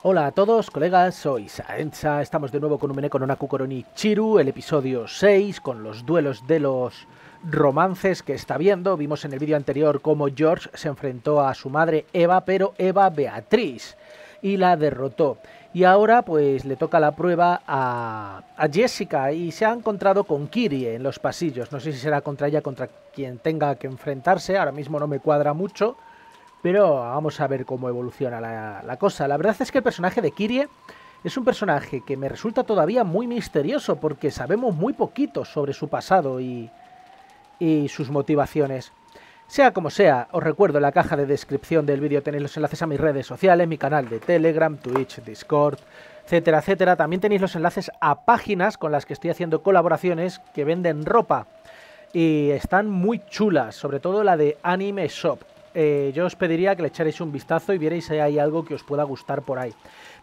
Hola a todos, colegas, soy Saenza, estamos de nuevo con un con Chiru, el episodio 6, con los duelos de los romances que está viendo. Vimos en el vídeo anterior cómo George se enfrentó a su madre Eva, pero Eva Beatriz, y la derrotó. Y ahora pues le toca la prueba a, a Jessica y se ha encontrado con Kirie en los pasillos. No sé si será contra ella, contra quien tenga que enfrentarse, ahora mismo no me cuadra mucho pero vamos a ver cómo evoluciona la, cosa. La verdad es que el personaje de Kirie es un personaje que me resulta todavía muy misterioso porque sabemos muy poquito sobre su pasado y, y sus motivaciones. Sea como sea, os recuerdo en la caja de descripción del vídeo tenéis los enlaces a mis redes sociales, mi canal de Telegram, Twitch, Discord, etcétera, etcétera. También tenéis los enlaces a páginas con las que estoy haciendo colaboraciones que venden ropa y están muy chulas, sobre todo la de Anime Shop, eh, yo os pediría que le echarais un vistazo y vierais si hay algo que os pueda gustar por ahí.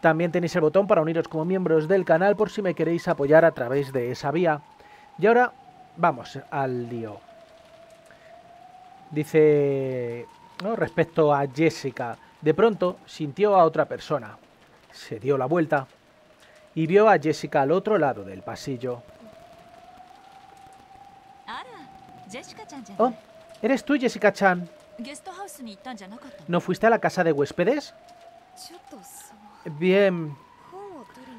También tenéis el botón para uniros como miembros del canal por si me queréis apoyar a través de esa vía. Y ahora vamos al lío. Dice, respecto a Jessica, de pronto sintió a otra persona. Se dio la vuelta y vio a Jessica al otro lado del pasillo. Oh, ¿eres tú, Jessica Chan? ¿No fuiste a la casa de huéspedes? Bien.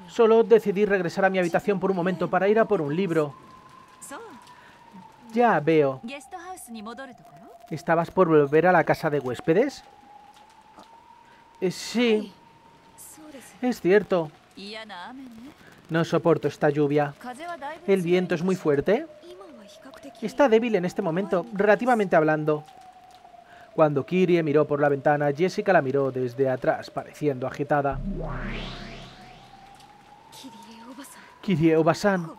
Solo decidí regresar a mi habitación por un momento para ir a por un libro. Ya veo. ¿Estabas por volver a la casa de huéspedes? Eh, sí. Es cierto. No soporto esta lluvia. ¿El viento es muy fuerte? Está débil en este momento, relativamente hablando. Cuando Kirie miró por la ventana, Jessica la miró desde atrás, pareciendo agitada. Kirie Obasan.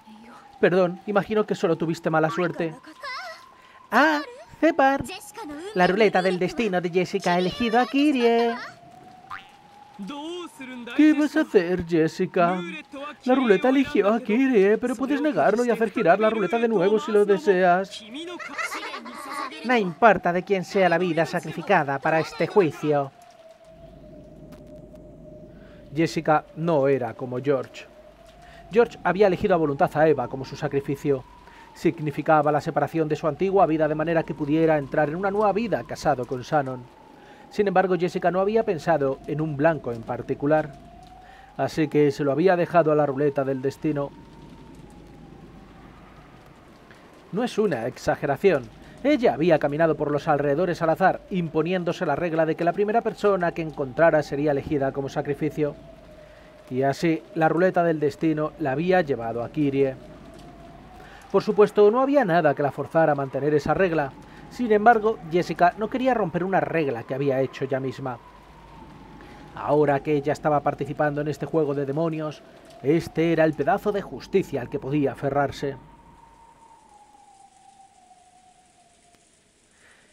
Perdón, imagino que solo tuviste mala suerte. Ah, Cepar. La ruleta del destino de Jessica ha elegido a Kirie. ¿Qué vas a hacer, Jessica? La ruleta eligió a Kirie, pero puedes negarlo y hacer girar la ruleta de nuevo si lo deseas. No importa de quién sea la vida sacrificada para este juicio. Jessica no era como George. George había elegido a voluntad a Eva como su sacrificio. Significaba la separación de su antigua vida de manera que pudiera entrar en una nueva vida casado con Shannon. Sin embargo, Jessica no había pensado en un blanco en particular, así que se lo había dejado a la ruleta del destino. No es una exageración. Ella había caminado por los alrededores al azar, imponiéndose la regla de que la primera persona que encontrara sería elegida como sacrificio. Y así, la ruleta del destino la había llevado a Kirie. Por supuesto, no había nada que la forzara a mantener esa regla. Sin embargo, Jessica no quería romper una regla que había hecho ella misma. Ahora que ella estaba participando en este juego de demonios, este era el pedazo de justicia al que podía aferrarse.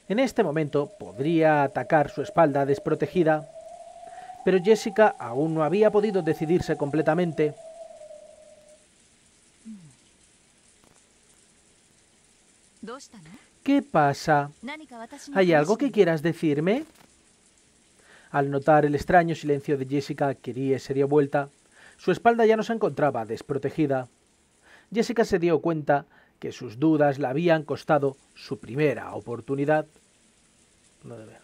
En este momento podría atacar su espalda desprotegida, pero Jessica aún no había podido decidirse completamente. ¿Qué pasa? ¿Hay algo que quieras decirme? Al notar el extraño silencio de Jessica, quería se dio vuelta. Su espalda ya no se encontraba desprotegida. Jessica se dio cuenta que sus dudas le habían costado su primera oportunidad. No debe.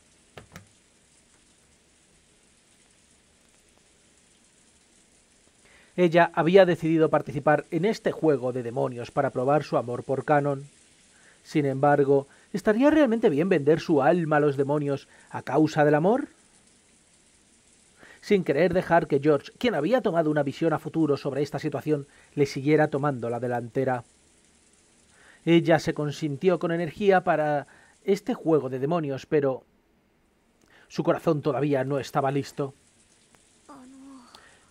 Ella había decidido participar en este juego de demonios para probar su amor por Canon. Sin embargo, ¿estaría realmente bien vender su alma a los demonios a causa del amor? Sin querer dejar que George, quien había tomado una visión a futuro sobre esta situación, le siguiera tomando la delantera. Ella se consintió con energía para este juego de demonios, pero su corazón todavía no estaba listo.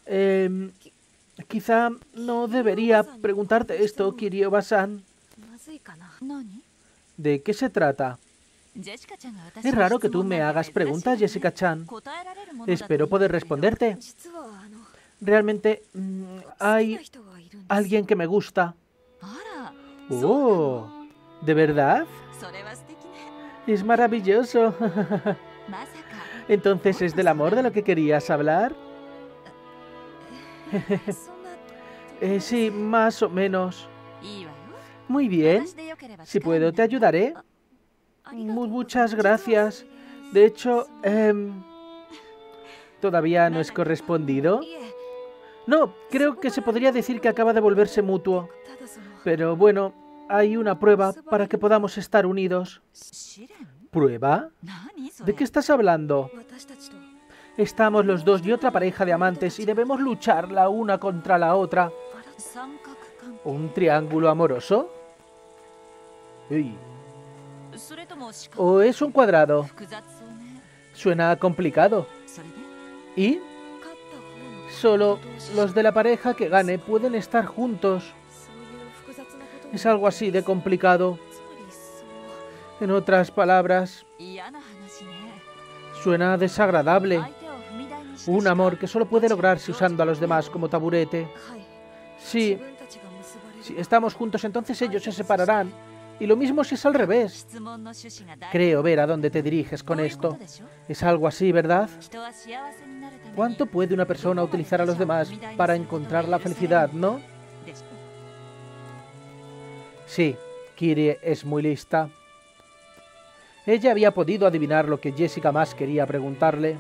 Eh, quizá no debería preguntarte esto, Kirio-Basan. ¿De qué se trata? Es raro que tú me hagas preguntas, Jessica-chan. Espero poder responderte. Realmente mm, hay alguien que me gusta. ¡Oh! ¿De verdad? Es maravilloso. Entonces, ¿es del amor de lo que querías hablar? Eh, sí, más o menos. Muy bien. Si puedo, te ayudaré. muchas gracias. De hecho, em, ¿todavía no es correspondido? No, creo que se podría decir que acaba de volverse mutuo. Pero bueno, hay una prueba para que podamos estar unidos. ¿Prueba? ¿De qué estás hablando? Estamos los dos y otra pareja de amantes y debemos luchar la una contra la otra. ¿Un triángulo amoroso? ¿O es un cuadrado? Suena complicado. ¿Y? Solo los de la pareja que gane pueden estar juntos. Es algo así de complicado. En otras palabras, suena desagradable. Un amor que solo puede lograrse usando a los demás como taburete. Sí, si estamos juntos entonces ellos se separarán. Y lo mismo si es al revés. Creo ver a dónde te diriges con esto. Es algo así, ¿verdad? ¿Cuánto puede una persona utilizar a los demás para encontrar la felicidad, no? Sí, Kirie es muy lista. Ella había podido adivinar lo que Jessica más quería preguntarle.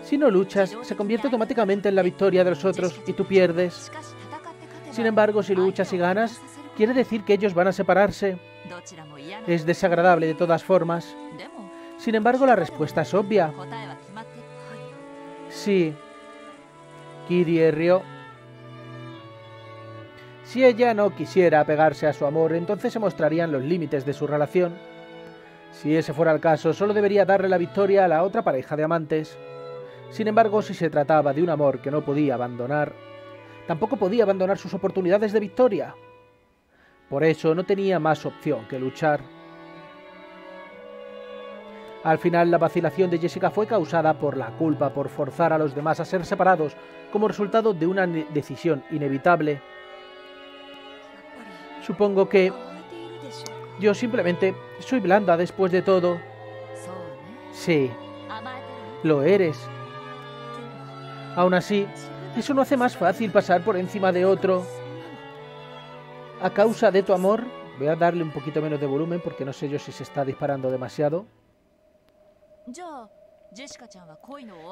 Si no luchas, se convierte automáticamente en la victoria de los otros y tú pierdes. Sin embargo, si luchas y ganas, quiere decir que ellos van a separarse. Es desagradable de todas formas. Sin embargo, la respuesta es obvia. Sí. Kirie rió. Si ella no quisiera apegarse a su amor, entonces se mostrarían los límites de su relación. Si ese fuera el caso, solo debería darle la victoria a la otra pareja de amantes. Sin embargo, si se trataba de un amor que no podía abandonar, tampoco podía abandonar sus oportunidades de victoria. Por eso no tenía más opción que luchar. Al final, la vacilación de Jessica fue causada por la culpa por forzar a los demás a ser separados como resultado de una decisión inevitable. Supongo que yo simplemente soy blanda después de todo. Sí, lo eres. Aún así, eso no hace más fácil pasar por encima de otro. A causa de tu amor, voy a darle un poquito menos de volumen porque no sé yo si se está disparando demasiado.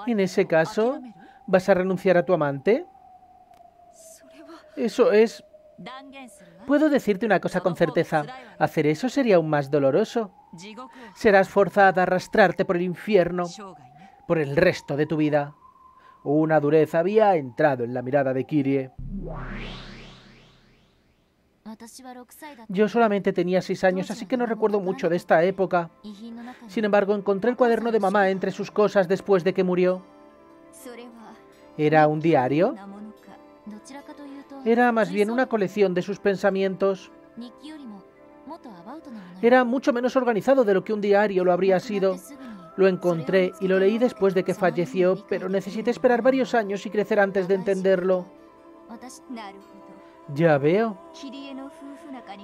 En ese caso, ¿vas a renunciar a tu amante? Eso es... Puedo decirte una cosa con certeza. Hacer eso sería aún más doloroso. Serás forzada a arrastrarte por el infierno por el resto de tu vida. Una dureza había entrado en la mirada de Kirie. Yo solamente tenía seis años, así que no recuerdo mucho de esta época. Sin embargo, encontré el cuaderno de mamá entre sus cosas después de que murió. ¿Era un diario? Era más bien una colección de sus pensamientos. Era mucho menos organizado de lo que un diario lo habría sido. Lo encontré y lo leí después de que falleció, pero necesité esperar varios años y crecer antes de entenderlo. Ya veo.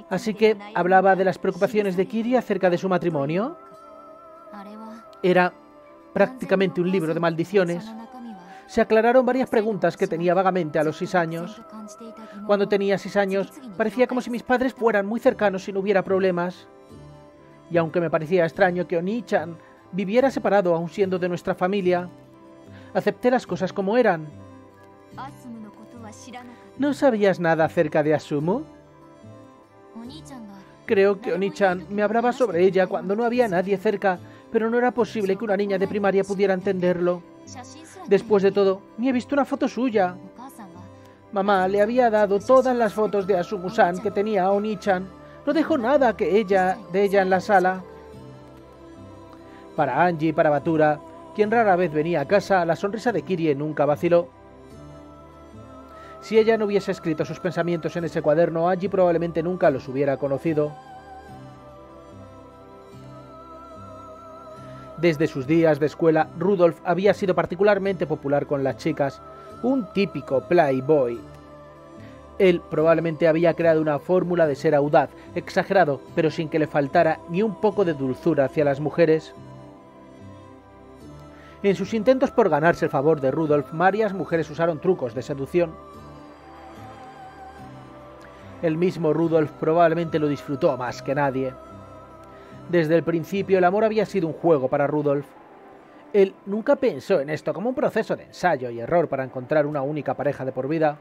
Así que hablaba de las preocupaciones de Kiri acerca de su matrimonio. Era prácticamente un libro de maldiciones. Se aclararon varias preguntas que tenía vagamente a los seis años. Cuando tenía seis años, parecía como si mis padres fueran muy cercanos y no hubiera problemas. Y aunque me parecía extraño que Oni-chan viviera separado aún siendo de nuestra familia. Acepté las cosas como eran. ¿No sabías nada acerca de Asumu? Creo que Oni-chan me hablaba sobre ella cuando no había nadie cerca, pero no era posible que una niña de primaria pudiera entenderlo. Después de todo, ni he visto una foto suya. Mamá le había dado todas las fotos de Asumu-san que tenía a Oni-chan. No dejó nada que ella de ella en la sala. Para Angie y para Batura, quien rara vez venía a casa, la sonrisa de Kirie nunca vaciló. Si ella no hubiese escrito sus pensamientos en ese cuaderno, Angie probablemente nunca los hubiera conocido. Desde sus días de escuela, Rudolf había sido particularmente popular con las chicas, un típico playboy. Él probablemente había creado una fórmula de ser audaz, exagerado, pero sin que le faltara ni un poco de dulzura hacia las mujeres. En sus intentos por ganarse el favor de Rudolf, varias mujeres usaron trucos de seducción. El mismo Rudolf probablemente lo disfrutó más que nadie. Desde el principio el amor había sido un juego para Rudolf. Él nunca pensó en esto como un proceso de ensayo y error para encontrar una única pareja de por vida.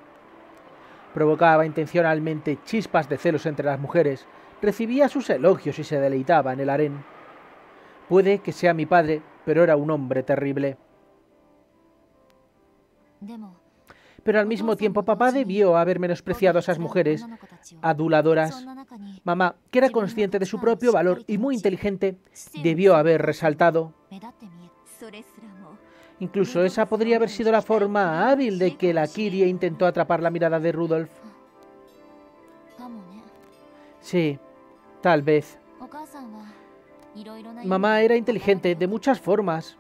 Provocaba intencionalmente chispas de celos entre las mujeres, recibía sus elogios y se deleitaba en el harén. Puede que sea mi padre, pero era un hombre terrible. Pero al mismo tiempo papá debió haber menospreciado a esas mujeres aduladoras. Mamá, que era consciente de su propio valor y muy inteligente, debió haber resaltado. Incluso esa podría haber sido la forma hábil de que la Kirie intentó atrapar la mirada de Rudolf. Sí, tal vez. Mamá era inteligente de muchas formas.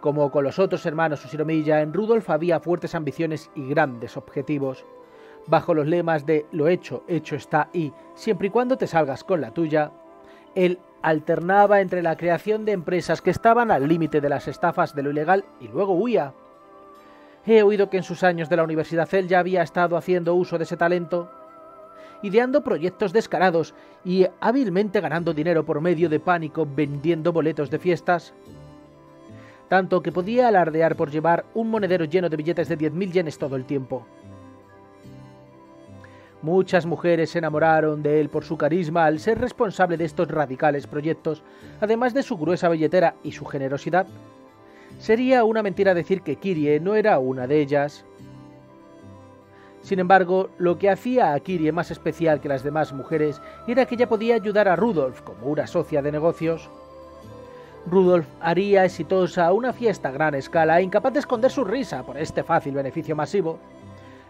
Como con los otros hermanos Usiromilla, en Rudolf había fuertes ambiciones y grandes objetivos. Bajo los lemas de lo hecho, hecho está y siempre y cuando te salgas con la tuya, él alternaba entre la creación de empresas que estaban al límite de las estafas de lo ilegal y luego huía. He oído que en sus años de la universidad él ya había estado haciendo uso de ese talento ideando proyectos descarados y hábilmente ganando dinero por medio de pánico vendiendo boletos de fiestas. Tanto que podía alardear por llevar un monedero lleno de billetes de 10.000 yenes todo el tiempo. Muchas mujeres se enamoraron de él por su carisma al ser responsable de estos radicales proyectos, además de su gruesa billetera y su generosidad. Sería una mentira decir que Kirie no era una de ellas. Sin embargo, lo que hacía a Kirie más especial que las demás mujeres era que ella podía ayudar a Rudolf como una socia de negocios. Rudolf haría exitosa una fiesta a gran escala, incapaz de esconder su risa por este fácil beneficio masivo.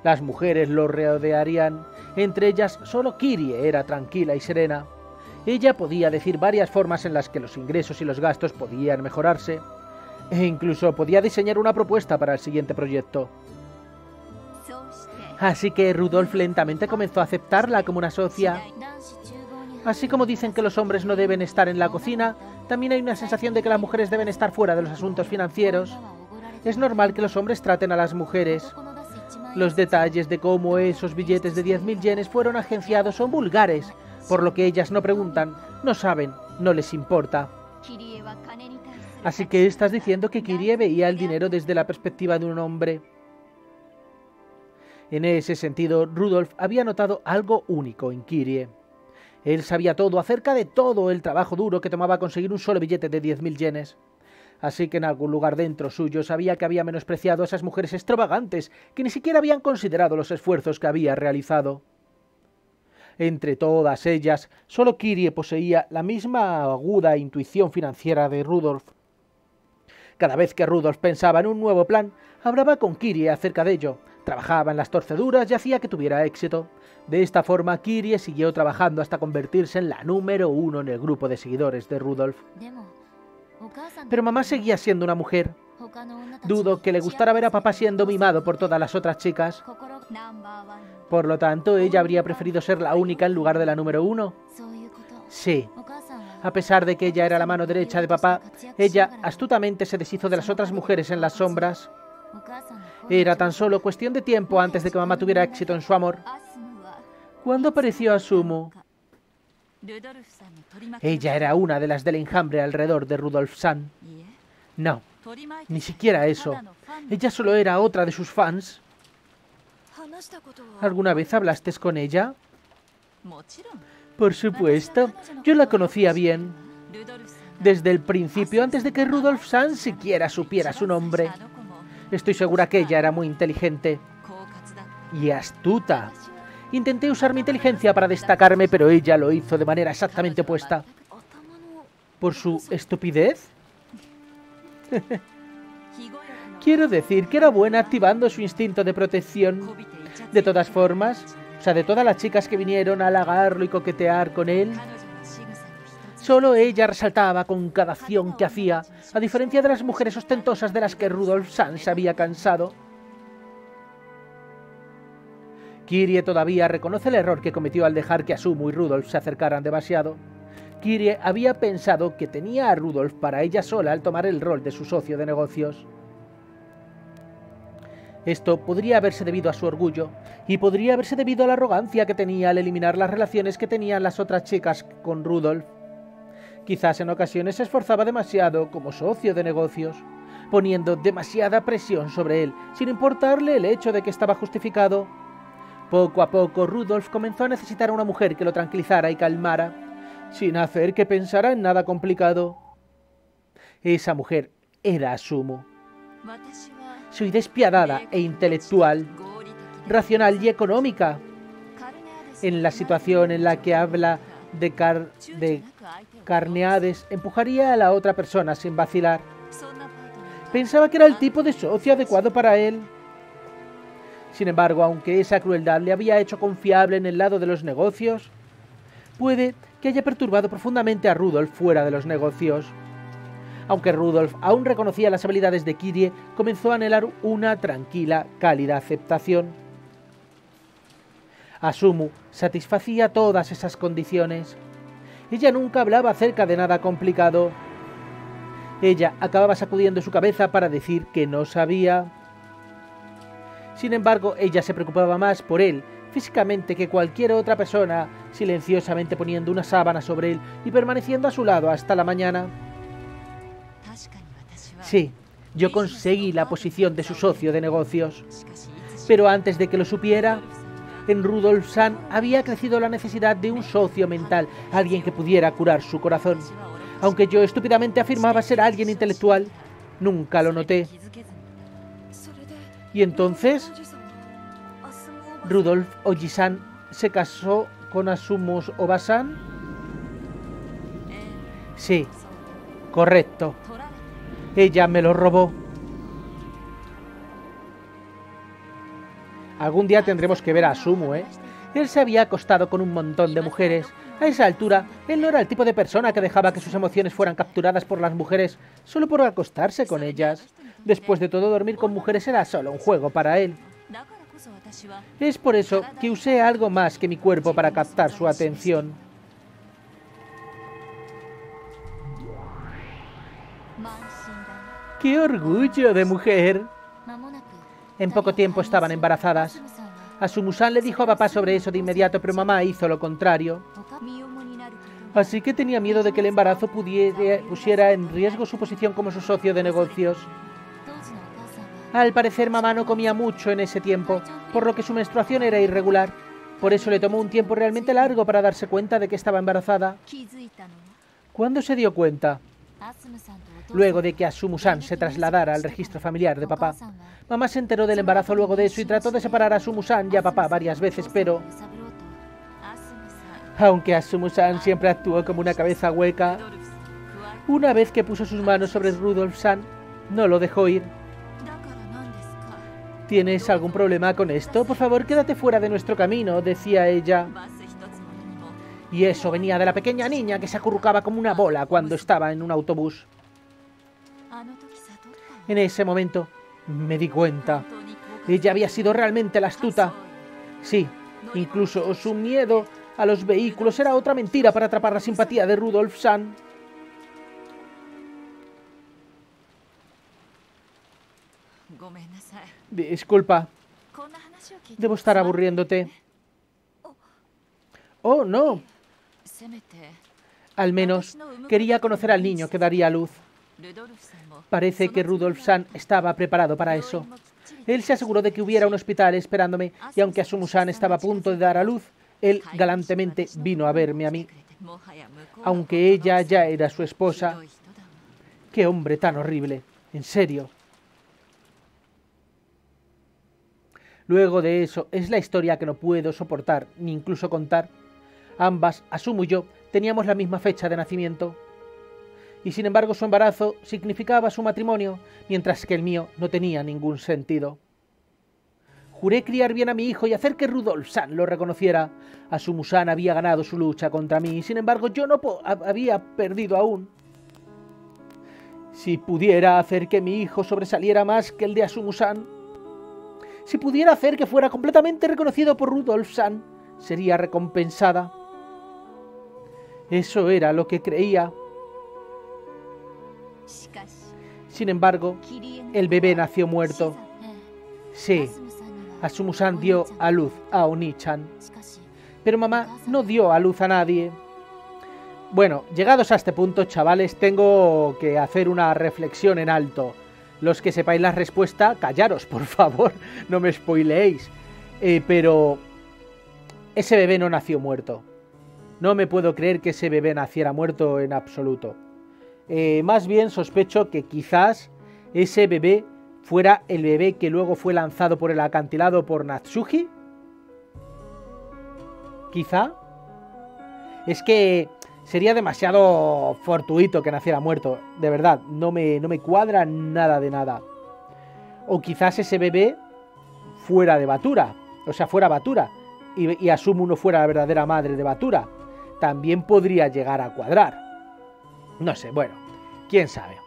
Las mujeres lo rodearían, entre ellas solo Kirie era tranquila y serena. Ella podía decir varias formas en las que los ingresos y los gastos podían mejorarse, e incluso podía diseñar una propuesta para el siguiente proyecto. Así que Rudolf lentamente comenzó a aceptarla como una socia. Así como dicen que los hombres no deben estar en la cocina, también hay una sensación de que las mujeres deben estar fuera de los asuntos financieros. Es normal que los hombres traten a las mujeres. Los detalles de cómo esos billetes de 10.000 yenes fueron agenciados son vulgares, por lo que ellas no preguntan, no saben, no les importa. Así que estás diciendo que Kirie veía el dinero desde la perspectiva de un hombre. En ese sentido, Rudolf había notado algo único en Kirie. Él sabía todo acerca de todo el trabajo duro que tomaba conseguir un solo billete de 10.000 yenes. Así que en algún lugar dentro suyo sabía que había menospreciado a esas mujeres extravagantes que ni siquiera habían considerado los esfuerzos que había realizado. Entre todas ellas, solo Kirie poseía la misma aguda intuición financiera de Rudolf. Cada vez que Rudolf pensaba en un nuevo plan, hablaba con Kirie acerca de ello, Trabajaba en las torceduras y hacía que tuviera éxito. De esta forma, Kirie siguió trabajando hasta convertirse en la número uno en el grupo de seguidores de Rudolf. Pero mamá seguía siendo una mujer. Dudo que le gustara ver a papá siendo mimado por todas las otras chicas. Por lo tanto, ella habría preferido ser la única en lugar de la número uno. Sí. A pesar de que ella era la mano derecha de papá, ella astutamente se deshizo de las otras mujeres en las sombras. Era tan solo cuestión de tiempo antes de que mamá tuviera éxito en su amor. ¿Cuándo apareció Asumu? Ella era una de las del enjambre alrededor de Rudolf San. No, ni siquiera eso. Ella solo era otra de sus fans. ¿Alguna vez hablaste con ella? Por supuesto, yo la conocía bien. Desde el principio, antes de que Rudolf San siquiera supiera su nombre. Estoy segura que ella era muy inteligente y astuta. Intenté usar mi inteligencia para destacarme, pero ella lo hizo de manera exactamente opuesta. ¿Por su estupidez? Quiero decir que era buena activando su instinto de protección. De todas formas, o sea, de todas las chicas que vinieron a halagarlo y coquetear con él, Solo ella resaltaba con cada acción que hacía, a diferencia de las mujeres ostentosas de las que Rudolf Sanz había cansado. Kirie todavía reconoce el error que cometió al dejar que Asumu y Rudolf se acercaran demasiado. Kirie había pensado que tenía a Rudolf para ella sola al tomar el rol de su socio de negocios. Esto podría haberse debido a su orgullo y podría haberse debido a la arrogancia que tenía al eliminar las relaciones que tenían las otras chicas con Rudolf. Quizás en ocasiones se esforzaba demasiado como socio de negocios, poniendo demasiada presión sobre él, sin importarle el hecho de que estaba justificado. Poco a poco Rudolf comenzó a necesitar a una mujer que lo tranquilizara y calmara, sin hacer que pensara en nada complicado. Esa mujer era Asumu. Soy despiadada e intelectual, racional y económica. En la situación en la que habla de, de carneades, empujaría a la otra persona sin vacilar. Pensaba que era el tipo de socio adecuado para él. Sin embargo, aunque esa crueldad le había hecho confiable en el lado de los negocios, puede que haya perturbado profundamente a Rudolf fuera de los negocios. Aunque Rudolf aún reconocía las habilidades de Kirie, comenzó a anhelar una tranquila, cálida aceptación. Asumu satisfacía todas esas condiciones. Ella nunca hablaba acerca de nada complicado. Ella acababa sacudiendo su cabeza para decir que no sabía. Sin embargo, ella se preocupaba más por él físicamente que cualquier otra persona, silenciosamente poniendo una sábana sobre él y permaneciendo a su lado hasta la mañana. Sí, yo conseguí la posición de su socio de negocios. Pero antes de que lo supiera, en Rudolf San había crecido la necesidad de un socio mental, alguien que pudiera curar su corazón. Aunque yo estúpidamente afirmaba ser alguien intelectual, nunca lo noté. Y entonces, Rudolf Ojisan se casó con Asumus Obasan. Sí, correcto. Ella me lo robó. Algún día tendremos que ver a Sumu, ¿eh? Él se había acostado con un montón de mujeres. A esa altura, él no era el tipo de persona que dejaba que sus emociones fueran capturadas por las mujeres solo por acostarse con ellas. Después de todo, dormir con mujeres era solo un juego para él. Es por eso que usé algo más que mi cuerpo para captar su atención. ¡Qué orgullo de mujer! En poco tiempo estaban embarazadas. A su Musan le dijo a papá sobre eso de inmediato, pero mamá hizo lo contrario. Así que tenía miedo de que el embarazo pudiera, pusiera en riesgo su posición como su socio de negocios. Al parecer mamá no comía mucho en ese tiempo, por lo que su menstruación era irregular. Por eso le tomó un tiempo realmente largo para darse cuenta de que estaba embarazada. ¿Cuándo se dio cuenta? Luego de que Asumu-san se trasladara al registro familiar de papá, mamá se enteró del embarazo luego de eso y trató de separar a Asumu-san y a papá varias veces, pero... Aunque Asumu-san siempre actuó como una cabeza hueca, una vez que puso sus manos sobre Rudolf-san, no lo dejó ir. ¿Tienes algún problema con esto? Por favor, quédate fuera de nuestro camino, decía ella. Y eso venía de la pequeña niña que se acurrucaba como una bola cuando estaba en un autobús. En ese momento me di cuenta. Ella había sido realmente la astuta. Sí, incluso su miedo a los vehículos era otra mentira para atrapar la simpatía de Rudolf San. Disculpa. Debo estar aburriéndote. Oh, no. Al menos quería conocer al niño que daría luz. Parece que Rudolf San estaba preparado para eso. Él se aseguró de que hubiera un hospital esperándome y aunque Asumu-san estaba a punto de dar a luz, él galantemente vino a verme a mí. Aunque ella ya era su esposa. Qué hombre tan horrible. En serio. Luego de eso, es la historia que no puedo soportar ni incluso contar. Ambas, Asumu y yo, teníamos la misma fecha de nacimiento y sin embargo su embarazo significaba su matrimonio, mientras que el mío no tenía ningún sentido. Juré criar bien a mi hijo y hacer que Rudolf San lo reconociera. Asumu-san había ganado su lucha contra mí, y sin embargo yo no había perdido aún. Si pudiera hacer que mi hijo sobresaliera más que el de Asumu-san, si pudiera hacer que fuera completamente reconocido por Rudolf San, sería recompensada. Eso era lo que creía. Sin embargo, el bebé nació muerto. Sí, Asumu-san dio a luz a Oni-chan. Pero mamá no dio a luz a nadie. Bueno, llegados a este punto, chavales, tengo que hacer una reflexión en alto. Los que sepáis la respuesta, callaros, por favor, no me spoileéis. Eh, pero ese bebé no nació muerto. No me puedo creer que ese bebé naciera muerto en absoluto. Eh, más bien sospecho que quizás ese bebé fuera el bebé que luego fue lanzado por el acantilado por Natsuki. Quizá. Es que sería demasiado fortuito que naciera muerto. De verdad, no me, no me cuadra nada de nada. O quizás ese bebé fuera de Batura. O sea, fuera Batura. Y, y Asumu no fuera la verdadera madre de Batura. También podría llegar a cuadrar. No sé, bueno, quién sabe.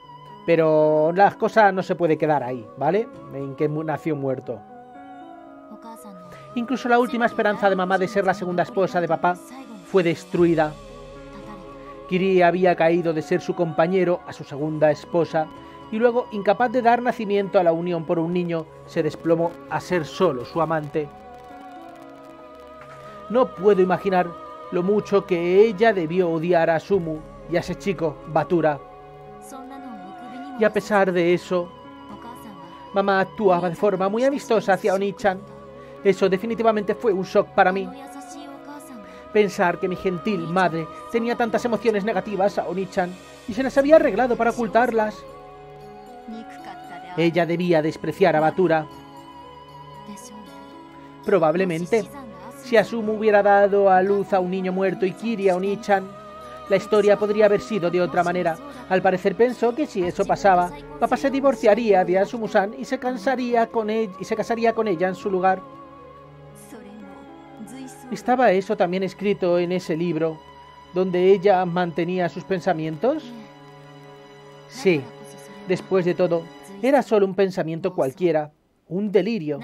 Pero las cosas no se puede quedar ahí, ¿vale? En que nació muerto. Incluso la última esperanza de mamá de ser la segunda esposa de papá fue destruida. Kiri había caído de ser su compañero a su segunda esposa y luego, incapaz de dar nacimiento a la unión por un niño, se desplomó a ser solo su amante. No puedo imaginar lo mucho que ella debió odiar a Sumu y a ese chico, Batura. Y a pesar de eso, mamá actuaba de forma muy amistosa hacia Onichan. Eso definitivamente fue un shock para mí. Pensar que mi gentil madre tenía tantas emociones negativas a Onichan y se las había arreglado para ocultarlas. Ella debía despreciar a Batura. Probablemente, si Asumu hubiera dado a luz a un niño muerto y Kiri a Onichan, la historia podría haber sido de otra manera. Al parecer pensó que si eso pasaba, papá se divorciaría de Asumu-san y se él y se casaría con ella en su lugar. ¿Estaba eso también escrito en ese libro, donde ella mantenía sus pensamientos? Sí, después de todo, era solo un pensamiento cualquiera, un delirio.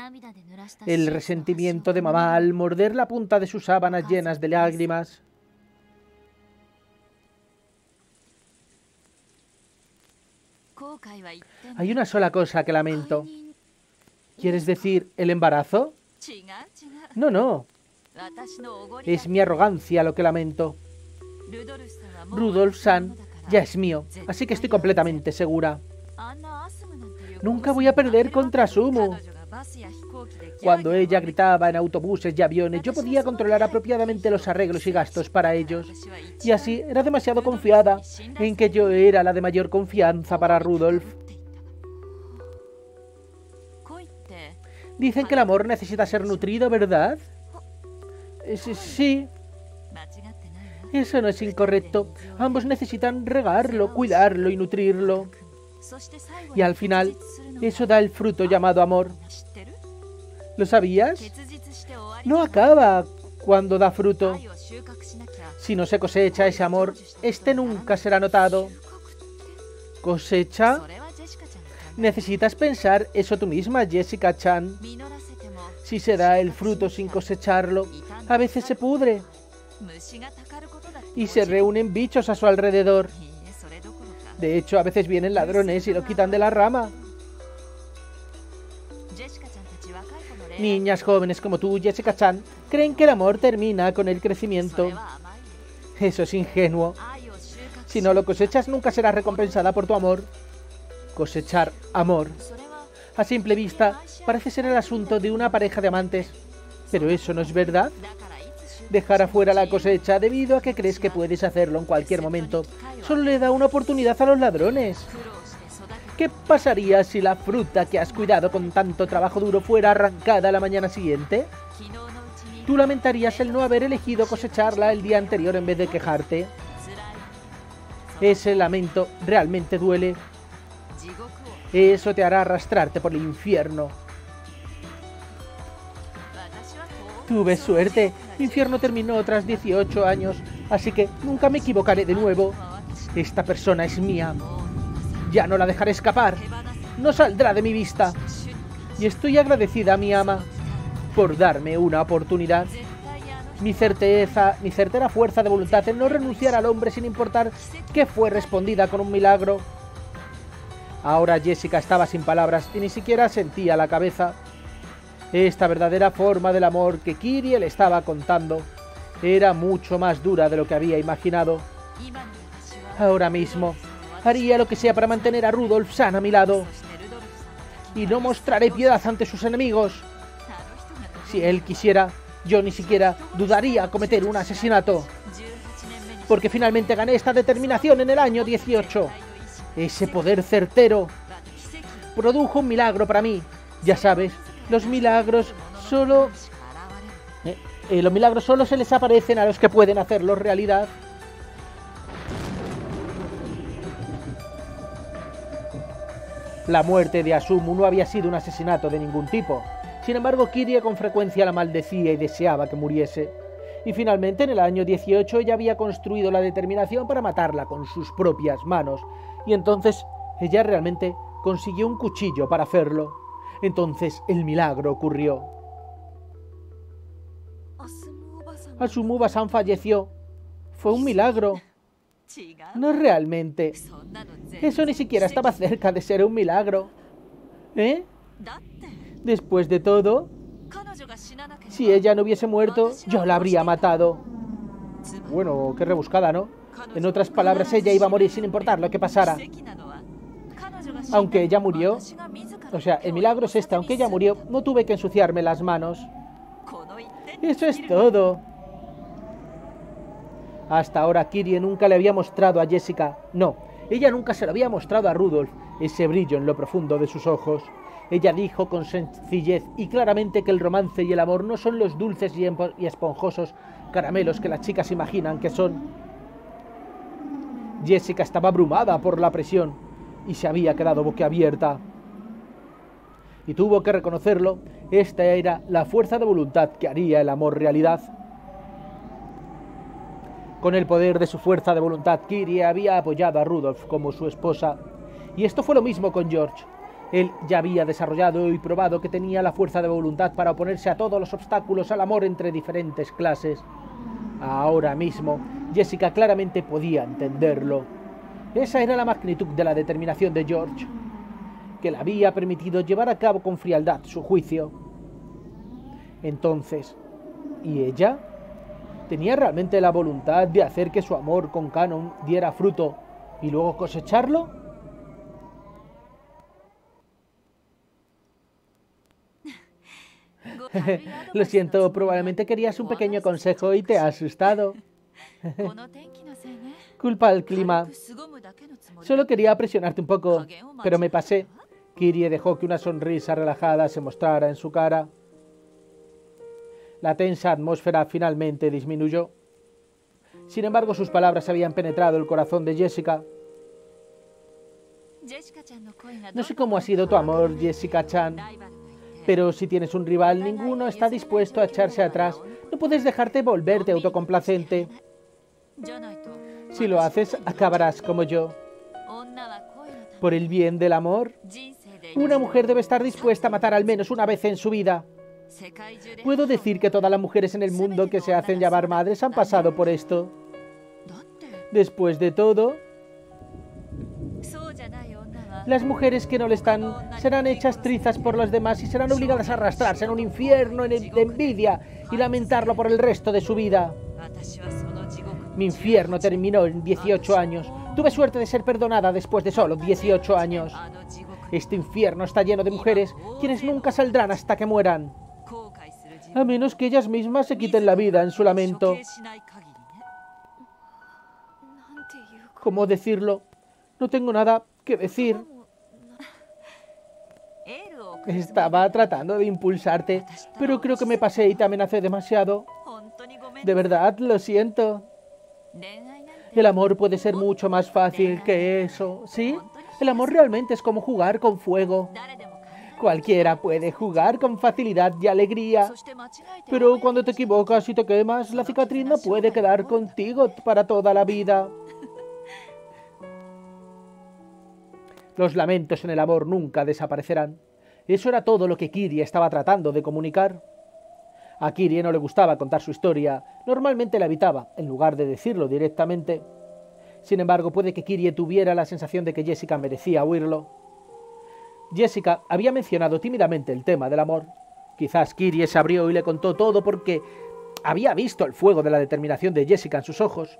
El resentimiento de mamá al morder la punta de sus sábanas llenas de lágrimas. Hay una sola cosa que lamento. ¿Quieres decir el embarazo? No, no. Es mi arrogancia lo que lamento. Rudolf-san ya es mío, así que estoy completamente segura. Nunca voy a perder contra Sumo. Cuando ella gritaba en autobuses y aviones, yo podía controlar apropiadamente los arreglos y gastos para ellos. Y así era demasiado confiada en que yo era la de mayor confianza para Rudolf. Dicen que el amor necesita ser nutrido, ¿verdad? Eh, sí. Eso no es incorrecto. Ambos necesitan regarlo, cuidarlo y nutrirlo. Y al final, eso da el fruto llamado amor. ¿Lo sabías? No acaba cuando da fruto. Si no se cosecha ese amor, este nunca será notado. ¿Cosecha? Necesitas pensar eso tú misma, Jessica Chan. Si se da el fruto sin cosecharlo, a veces se pudre. Y se reúnen bichos a su alrededor. De hecho, a veces vienen ladrones y lo quitan de la rama. Niñas jóvenes como tú, Jessica Chan, creen que el amor termina con el crecimiento. Eso es ingenuo. Si no lo cosechas, nunca serás recompensada por tu amor. Cosechar amor. A simple vista, parece ser el asunto de una pareja de amantes. Pero eso no es verdad. Dejar afuera la cosecha debido a que crees que puedes hacerlo en cualquier momento solo le da una oportunidad a los ladrones. ¿Qué pasaría si la fruta que has cuidado con tanto trabajo duro fuera arrancada la mañana siguiente? Tú lamentarías el no haber elegido cosecharla el día anterior en vez de quejarte. Ese lamento realmente duele. Eso te hará arrastrarte por el infierno. Tuve suerte. Infierno terminó tras 18 años, así que nunca me equivocaré de nuevo. Esta persona es mía. Ya no la dejaré escapar. No saldrá de mi vista. Y estoy agradecida a mi ama por darme una oportunidad. mi certeza, mi certera fuerza de voluntad en no renunciar al hombre sin importar que fue respondida con un milagro. Ahora Jessica estaba sin palabras y ni siquiera sentía la cabeza. Esta verdadera forma del amor que Kirie le estaba contando era mucho más dura de lo que había imaginado. Ahora mismo haría lo que sea para mantener a Rudolf san a mi lado. Y no mostraré piedad ante sus enemigos. Si él quisiera, yo ni siquiera dudaría cometer un asesinato. Porque finalmente gané esta determinación en el año 18. Ese poder certero produjo un milagro para mí. Ya sabes, los milagros solo... Eh, eh, los milagros solo se les aparecen a los que pueden hacerlos realidad. La muerte de Asumu no había sido un asesinato de ningún tipo. Sin embargo, Kiria con frecuencia la maldecía y deseaba que muriese. Y finalmente, en el año 18, ella había construido la determinación para matarla con sus propias manos. Y entonces, ella realmente consiguió un cuchillo para hacerlo. Entonces, el milagro ocurrió. Asumu-san falleció. Fue un milagro. No realmente. Eso ni siquiera estaba cerca de ser un milagro. ¿Eh? Después de todo, si ella no hubiese muerto, yo la habría matado. Bueno, qué rebuscada, ¿no? En otras palabras, ella iba a morir sin importar lo que pasara. Aunque ella murió, o sea, el milagro es este, aunque ella murió, no tuve que ensuciarme las manos. Eso es todo. Hasta ahora Kirie nunca le había mostrado a Jessica, no, ella nunca se lo había mostrado a Rudolf, ese brillo en lo profundo de sus ojos. Ella dijo con sencillez y claramente que el romance y el amor no son los dulces y esponjosos caramelos que las chicas imaginan que son. Jessica estaba abrumada por la presión y se había quedado boquiabierta. Y tuvo que reconocerlo, esta era la fuerza de voluntad que haría el amor realidad. Con el poder de su fuerza de voluntad, Kirie había apoyado a Rudolf como su esposa. Y esto fue lo mismo con George. Él ya había desarrollado y probado que tenía la fuerza de voluntad para oponerse a todos los obstáculos al amor entre diferentes clases. Ahora mismo, Jessica claramente podía entenderlo. Esa era la magnitud de la determinación de George, que le había permitido llevar a cabo con frialdad su juicio. Entonces, ¿y ella? ¿Tenía realmente la voluntad de hacer que su amor con Canon diera fruto y luego cosecharlo? Lo siento, probablemente querías un pequeño consejo y te ha asustado. Culpa al clima. Solo quería presionarte un poco, pero me pasé. Kirie dejó que una sonrisa relajada se mostrara en su cara. La tensa atmósfera finalmente disminuyó. Sin embargo, sus palabras habían penetrado el corazón de Jessica. No sé cómo ha sido tu amor, Jessica-chan, pero si tienes un rival, ninguno está dispuesto a echarse atrás. No puedes dejarte volverte autocomplacente. Si lo haces, acabarás como yo. Por el bien del amor, una mujer debe estar dispuesta a matar al menos una vez en su vida. Puedo decir que todas las mujeres en el mundo que se hacen llamar madres han pasado por esto. Después de todo, las mujeres que no le están serán hechas trizas por los demás y serán obligadas a arrastrarse en un infierno de envidia y lamentarlo por el resto de su vida. Mi infierno terminó en 18 años. Tuve suerte de ser perdonada después de solo 18 años. Este infierno está lleno de mujeres quienes nunca saldrán hasta que mueran a menos que ellas mismas se quiten la vida en su lamento. ¿Cómo decirlo? No tengo nada que decir. Estaba tratando de impulsarte, pero creo que me pasé y te amenacé demasiado. De verdad, lo siento. El amor puede ser mucho más fácil que eso, ¿sí? El amor realmente es como jugar con fuego. Cualquiera puede jugar con facilidad y alegría, pero cuando te equivocas y te quemas, la cicatriz no puede quedar contigo para toda la vida. Los lamentos en el amor nunca desaparecerán. Eso era todo lo que Kiria estaba tratando de comunicar. A Kirie no le gustaba contar su historia, normalmente la evitaba, en lugar de decirlo directamente. Sin embargo, puede que Kirie tuviera la sensación de que Jessica merecía oírlo. Jessica había mencionado tímidamente el tema del amor. Quizás Kirie se abrió y le contó todo porque había visto el fuego de la determinación de Jessica en sus ojos.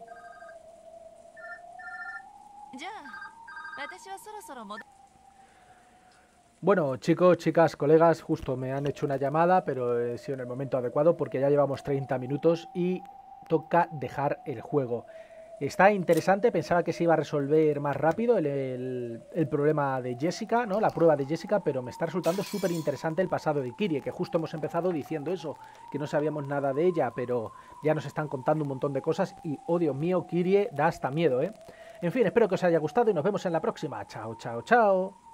Bueno, chicos, chicas, colegas, justo me han hecho una llamada, pero he sido en el momento adecuado porque ya llevamos 30 minutos y toca dejar el juego. Está interesante, pensaba que se iba a resolver más rápido el, problema de Jessica, ¿no? La prueba de Jessica, pero me está resultando súper interesante el pasado de Kirie, que justo hemos empezado diciendo eso, que no sabíamos nada de ella, pero ya nos están contando un montón de cosas y, oh Dios mío, Kirie da hasta miedo, ¿eh? En fin, espero que os haya gustado y nos vemos en la próxima. Chao, chao, chao.